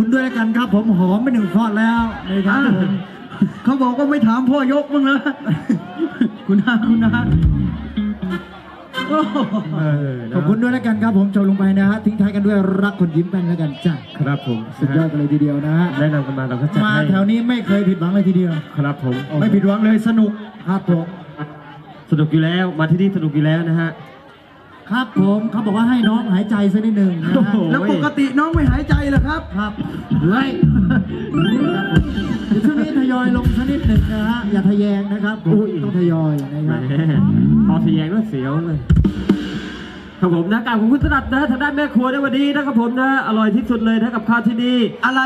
คุณด้วยแล้วกันครับผมหอมไปหนึ่งฟอดแล้วนะครับผมเขาบอกว่าไม่ถามพ่อยกมึงเลยคุณนาคุณนาโอ้โหเออนะขอบคุณด้วยแล้วกันครับผมจบลงไปนะฮะทิ้งท้ายกันด้วยรักคนยิ้มกันแล้วกันจ้ะครับผมสุดยอดกันเลยทีเดียวนะฮะแนะนำกันมาเราก็จัดมาให้แถวนี้ไม่เคยผิดหวังเลยทีเดียว ครับผมไม่ผิดหวังเลยสนุกครับผมสนุกอยู่แล้วมาที่นี่สนุกอยู่แล้วนะฮะ ครับผมเขาบอกว่าให้น้องหายใจสักนิดหนึ่งนะฮะโอ้โหแล้วปกติน้องไม่หายใจเหรอครับ ครับเฮ้ยเดี๋ยวช่วงนี้ทยอยลงสักนิดหนึ่งนะฮะอย่าทะแยงนะครับผมต้องทยอยนะแหคมรับพอทะแยงแล้วเสียวเลยครับผมนะการของคุณสนัดนะทางด้านแม่ครัวในวันนี้นะครับผมนะอร่อยที่สุดเลยนะกับข้าวที่นี่อะไร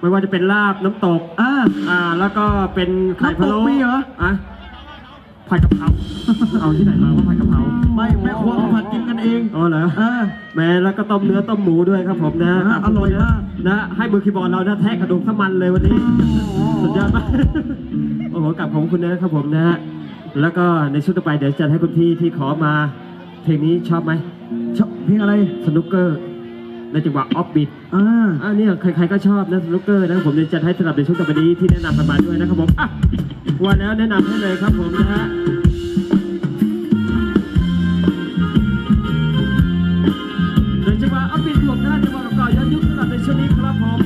ไม่ว่าจะเป็นลาบน้ำตกอ่าอ่า แล้วก็เป็นไข่พะโล้น้ำตกมีเหรออะ ผัดกะเพราเอาที่ไหนมาว่าผัดกะเพราไม่แม่ครัวเขาผัดกินกันเองอ๋อเหรออ่าแม่แล้วก็ต้มเนื้อต้มหมูด้วยครับผมนะอ่าอร่อยมาก นะให้มือคีย์บอร์ดเรานะแทะกระดูกสมันเลยวันนี้สุดยอดมากโอ้โหกลับของคุณนะครับผมนะฮะแล้วก็ในชุดต่อไปเดี๋ยวจะให้คุณพี่ที่ขอมาเพลงนี้ชอบไหมชอบเพลงอะไรสนุกเกอร์ ในจังหวะออฟบิทอ่าอ่าเนี่ยใครๆก็ชอบนะลูกเกอร์นะผมเลยจะให้สำหรับในช่วงต่อไปนี้ที่แนะนำกันมาด้วยนะครับผมอะวันแล้วแนะนำให้เลยครับผมนะฮะในจังหวะออฟบิทรวกนะจังหวะเก่าย้อนยุคสำหรับในช่วงนี้ครับผม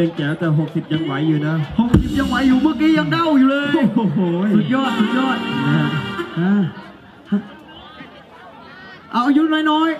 เป็นแจ๋วแต่หกสิบยังไหวอยู่นะหกสิบยังไหวอยู่เมื่อกี้ยังเด้าอยู่เลยโอ้โหสุดยอด สุดยอดนะฮะอ่าเอาอายุน้อยๆ